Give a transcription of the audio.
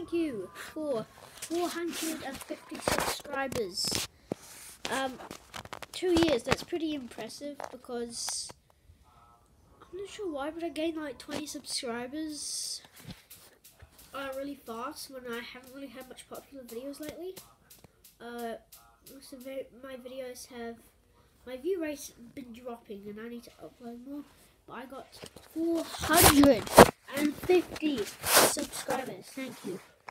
thank you for 450 subscribers. Um, two years, that's pretty impressive because I'm not sure why, but I gained like 20 subscribers uh, really fast when I haven't really had much popular videos lately. Uh, most of my videos have my view rate's been dropping and I need to upload more. But I got 450 subscribers. Thank you.